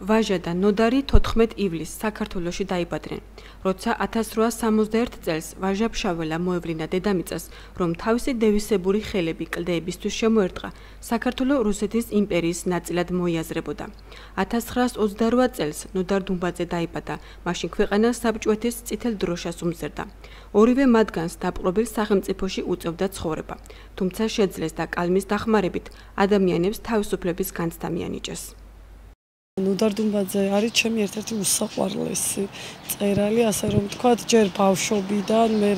ვაჟა და ნოდარი 14 ივლისს საქართველოში დაიბადნენ. როცა 1861 წელს ვაჟა ფშაველა მოევლინა დედამიწას, რომ თავისი დევისებური ხელები კლდეებისთვის შემოერტყა, საქართველოს რუსეთის იმპერიის ნაწილად მოიაზრებოდა. 1928 წელს ნოდარ დუმბაძე დაიბადა, მაშინ ქვეყანა საბჭოეთის წითელ დროშას უმზერდა. ორივე მათგანს დაპყრობილ სახელმწიფოში უწევდა ცხოვრება, თუმცა შეძლეს და კალმის დახმარებით ადამიანებს თავისუფლების განცდა მიანიჭეს. ნუდარდუმბაძე არის ჩემი ერთ-ერთი უსაყვარლესი წერალი, ასე რომ ვთქვა, ჯერ ბავშვობიდან, მე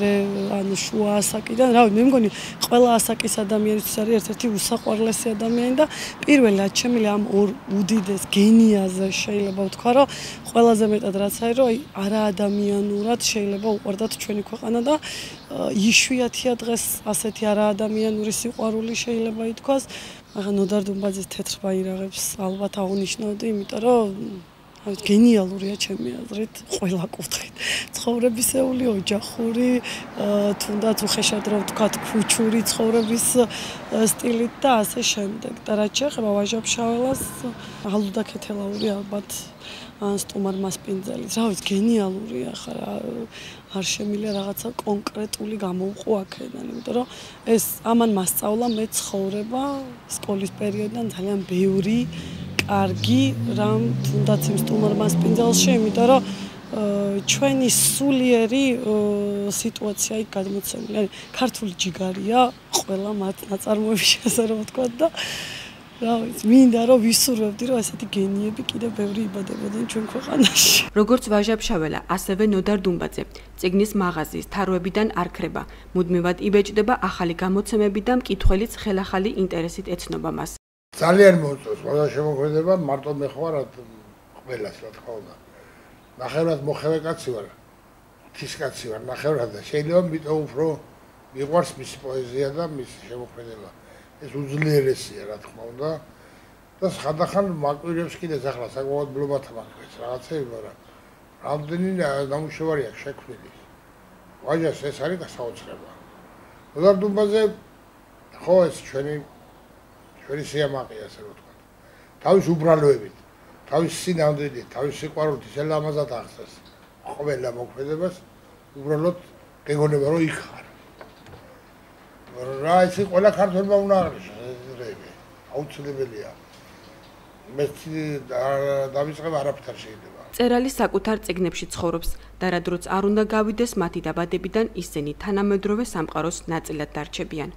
ანუ შუა ასაკიდან, რავი, მე მგონი ყველა ასაკის ადამიანისთვის არის ერთ-ერთი უსაყვარლესი ადამიანი და პირველად ჩემი ამ ორ უდიდეს გენიაზე შეიძლება ვთქვა, რომ ყველაზე მეტად რაც არის, რომ არა ადამიანურად შეიძლება უყურდათ ჩვენი ქვეყანა და იშვიათია დღეს ასეთი არა ადამიანური სიყვარული შეიძლება ითქვას. მაგრამ ნოდარ დუმბაძის თეთრ ბაირაღებს ალბათ აღნიშნავდი, იმიტომ რომ გენიალურია ჩემი აზრით ყველა კუთხით. ცხოვრებისეული, ოჯახური, თუნდაც უხეშად რომ ვთქვა, ქუჩური ცხოვრების სტილით და ასე შემდეგ. და რაც შეეხება ვაჟაბშაველას, ალუდა ქეთელაური ალბათ ან სტუმარ მასპინძელი. რა ვიცი, გენიალურია ხარ არ შემილია რაღაცა კონკრეტული გამოუყო აქედან, იმიტომ რომ ეს ამან მასწავლა მე ცხოვრება სკოლის პერიოდიდან ძალიან ბევრი კარგი რამ თუნდაც იმ სტუმარ მასპინძელში, იმიტომ რომ ჩვენი სულიერი სიტუაცია იქ გადმოცემული. ანუ ქართული ჯიგარია ყველა მათ ნაწარმოებში ასე რომ ვთქვა და რა ვიცი, მინდა რომ ვისურვებდი რომ ესეთი გენიები კიდე ბევრი იბადებოდნენ ჩვენ ქვეყანაში. როგორც ვაჟაბშაველა, ასევე ნოდარ დუმბაძე, ციგნის მაღაზიის თაროებიდან არ ხრება, მუდმივად იბეჭდება ახალი გამოცემები და მკითხველიც ხელახალი ინტერესით ეცნობა მას. ძალიან მოწონს ყველა შემოქმედება, მარტო მე ხარ ყველას რა თქმა უნდა. ნახევრად მოხევე კაცი ვარ. თის კაცი ვარ, ნახევრად და შეიძლება მიტო უფრო მიყვარს მისი პოეზია და მისი შემოქმედება. ეს უძლიერესია რა თქმა უნდა და ხანდახან მაკვირებს კიდე ახლა საკმაოდ ბლობათა მაკვირებს რაღაცები მაგრამ რამდენი ნამუშევარი აქვს შექმნილი ვაჟას ეს არის გასაოცრება მოდარდუმბაზე ხო ეს ჩვენი ჩვენი სიამაყეა ასე ვთქვა. თავის უბრალოებით თავის სინამდვილით თავის სიყვარულით ისე ლამაზად ახსენს ყველა მოქმედებას უბრალოდ გეგონება რომ იქ ხარ რა ისი ყველა ქართველმა უნდა აღნიშნოს აუცილებელია. მე დავიწყებ არაფერ შეიძლება. წერალი საკუთარ წიგნებში ცხოვრობს და რა დროც არ უნდა გავიდეს მათი დაბადებიდან ისინი თანამედროვე სამყაროს ნაწილად დარჩებიან